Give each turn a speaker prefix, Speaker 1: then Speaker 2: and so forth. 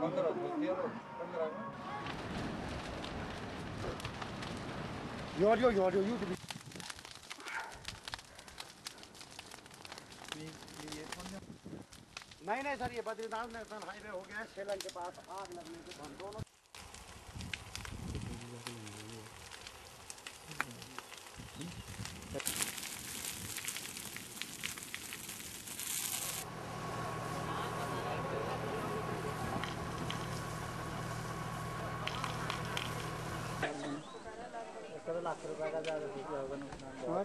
Speaker 1: में
Speaker 2: योरियो योरियो यू भी नहीं नहीं सर, ये बद्रीनाथ नेशनल हाईवे हो गया है सेलन के पास आग लगने के दोनों और?